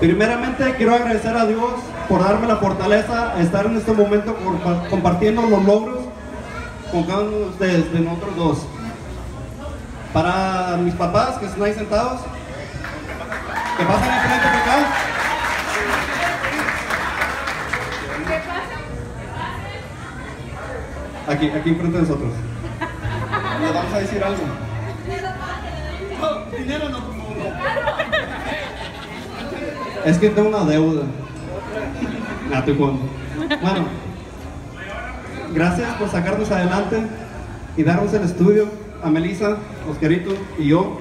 Primeramente quiero agradecer a Dios por darme la fortaleza a estar en este momento compartiendo los logros con cada uno de ustedes, de nosotros dos. Para mis papás que están ahí sentados, que pasen al frente de acá. Aquí, aquí enfrente de nosotros. Les vamos a decir algo. dinero no, Es que tengo una deuda. Ah, bueno, gracias por sacarnos adelante y darnos el estudio a Melissa, Oscarito y yo.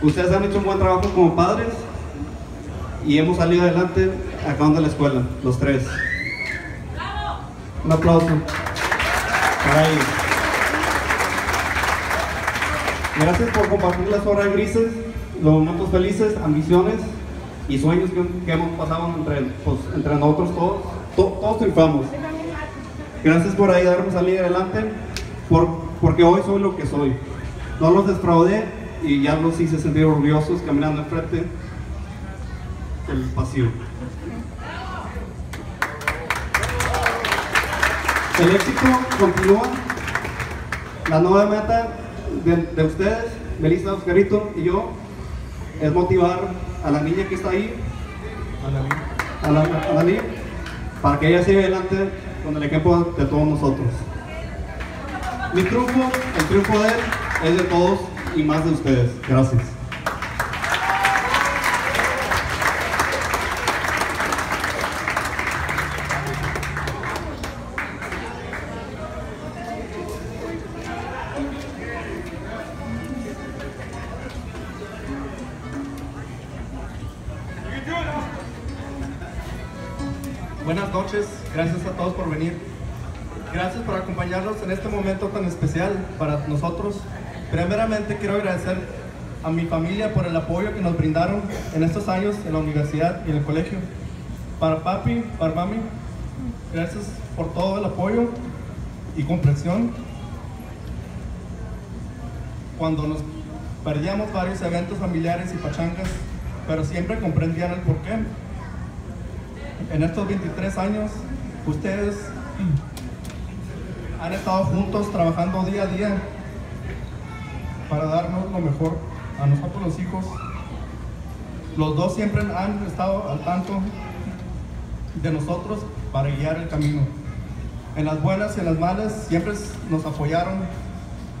Ustedes han hecho un buen trabajo como padres y hemos salido adelante acabando la escuela, los tres. Un aplauso. Gracias por compartir las horas grises, los momentos felices, ambiciones y sueños que, hemos pasado entre, pues, entre nosotros todos. todos triunfamos. Gracias por ayudarnos a salir adelante, por, porque hoy soy lo que soy. No los defraudé y ya los hice sentir orgullosos caminando enfrente del pasivo. El éxito continúa. La nueva meta de, ustedes, Melissa, Oscarito y yo, es motivar a la niña que está ahí, a la, niña, para que ella siga adelante con el equipo de todos nosotros. Mi triunfo, el triunfo de él, es de todos y más de ustedes. Gracias. Gracias a todos por venir. Gracias por acompañarnos en este momento tan especial para nosotros. Primeramente quiero agradecer a mi familia por el apoyo que nos brindaron en estos años en la universidad y en el colegio. Para papi, para mami, gracias por todo el apoyo y comprensión. Cuando nos perdíamos varios eventos familiares y pachangas, pero siempre comprendían el porqué. En estos 23 años Ustedes han estado juntos trabajando día a día para darnos lo mejor a nosotros los hijos. Los dos siempre han estado al tanto de nosotros para guiar el camino. En las buenas y en las malas siempre nos apoyaron.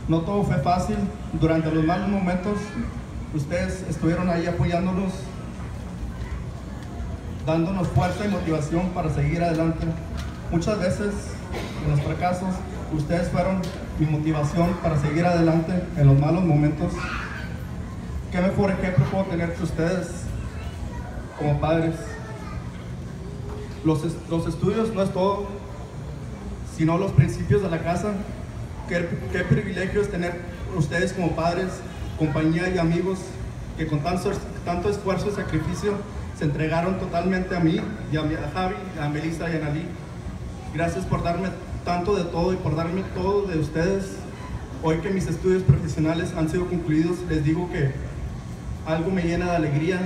No todo fue fácil. Durante los malos momentos ustedes estuvieron ahí apoyándonos, dándonos fuerza y motivación para seguir adelante. Muchas veces en los fracasos ustedes fueron mi motivación para seguir adelante en los malos momentos. ¿Qué mejor ejemplo puedo tener que ustedes como padres? Los, los estudios no es todo, sino los principios de la casa. Qué, qué privilegio es tener ustedes como padres, compañía y amigos que con tanto, tanto esfuerzo y sacrificio se entregaron totalmente a mí y a, Javi, a Melissa y a Nalí Gracias por darme tanto de todo y por darme todo de ustedes. Hoy que mis estudios profesionales han sido concluidos, les digo que algo me llena de alegría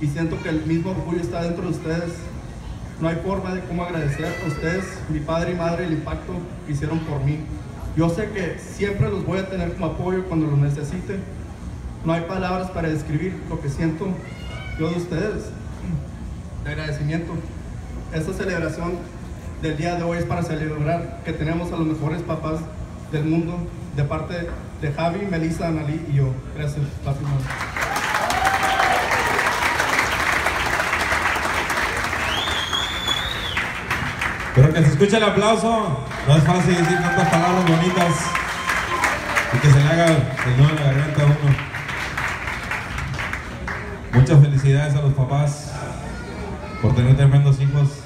y siento que el mismo orgullo está dentro de ustedes. No hay forma de cómo agradecer a ustedes, mi padre y madre, el impacto que hicieron por mí. Yo sé que siempre los voy a tener como apoyo cuando lo necesite. No hay palabras para describir lo que siento yo de ustedes. De agradecimiento. Esta celebración del día de hoy es para celebrar que tenemos a los mejores papás del mundo de parte de Javi, Melissa, Analí y yo. Gracias. Gracias. Pero que se escuche el aplauso. No es fácil decir tantas palabras bonitas y que se le haga el nudo en la garganta felicidades a los papás por tener tremendos hijos.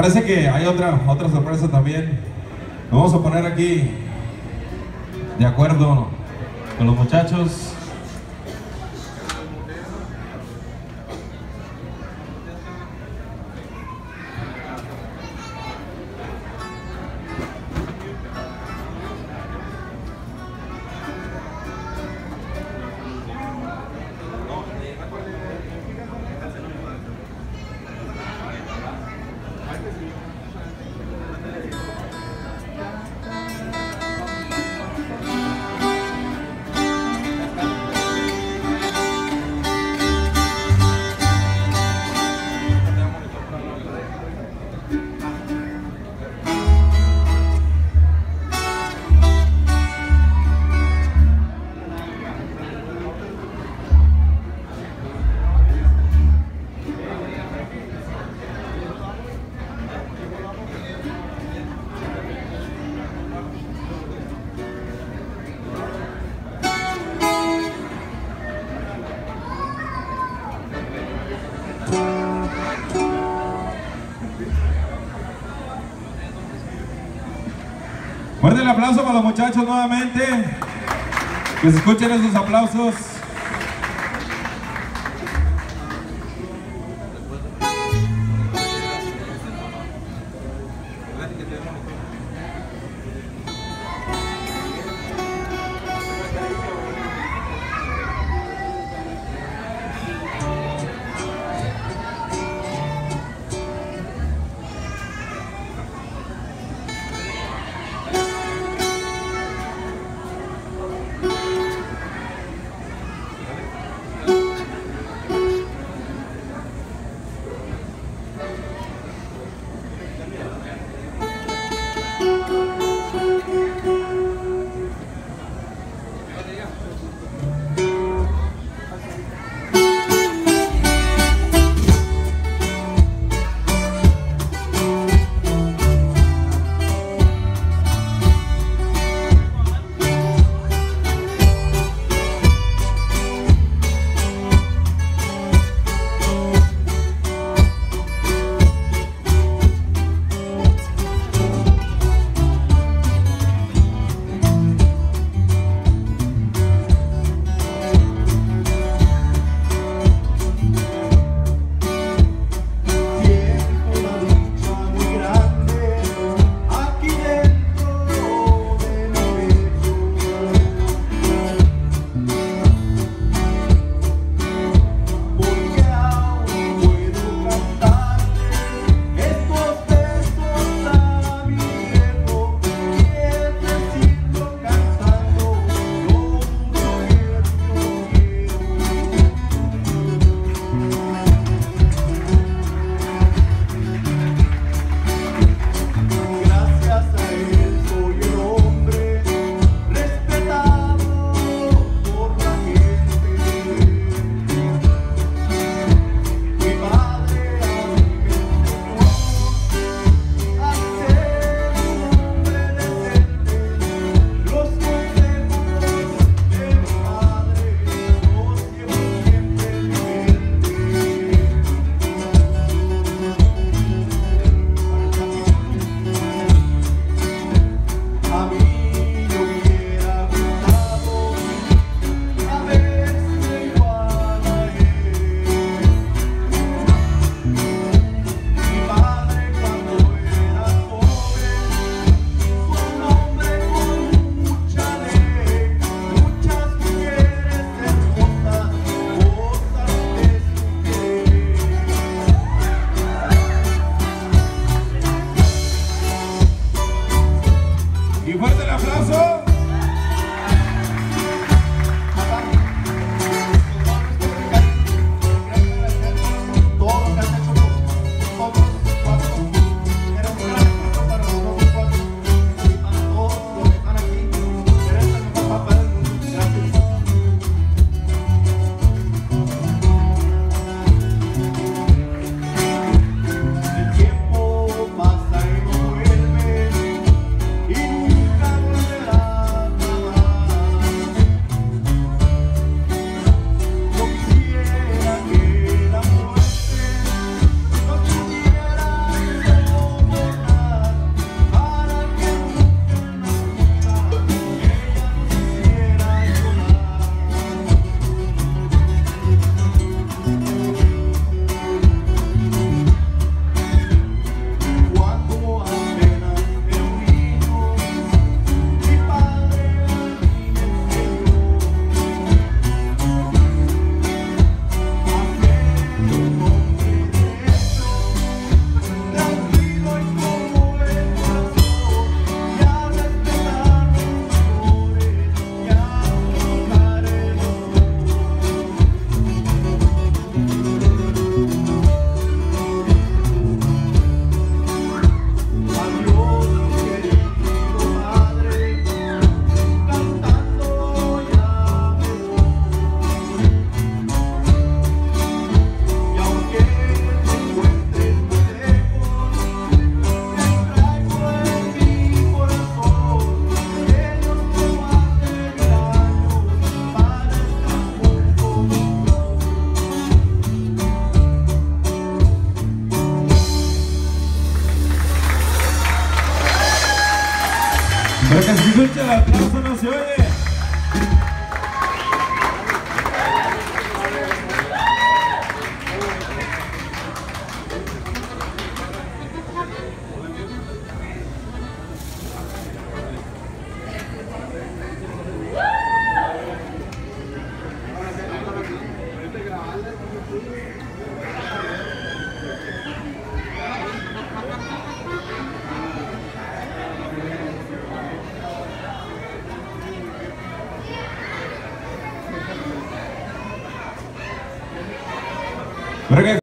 Parece que hay otra, otra sorpresa también. Nos vamos a poner aquí de acuerdo con los muchachos. Aplauso para los muchachos nuevamente. Que se escuchen esos aplausos.